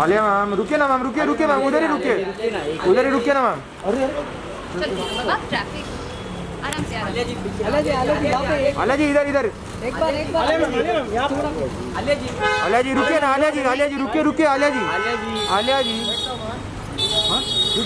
Alia ma'am रुके ना ma'am रुके रुके मैम, उधर ही रुके उधर ही रुके ना मैम। अरे आलिया जी इधर इधर। एक बार एक बार आलिया जी रुके ना आलिया जी आलिया जी रुके रुके आलिया जी आलिया जी आलिया हाँ? जी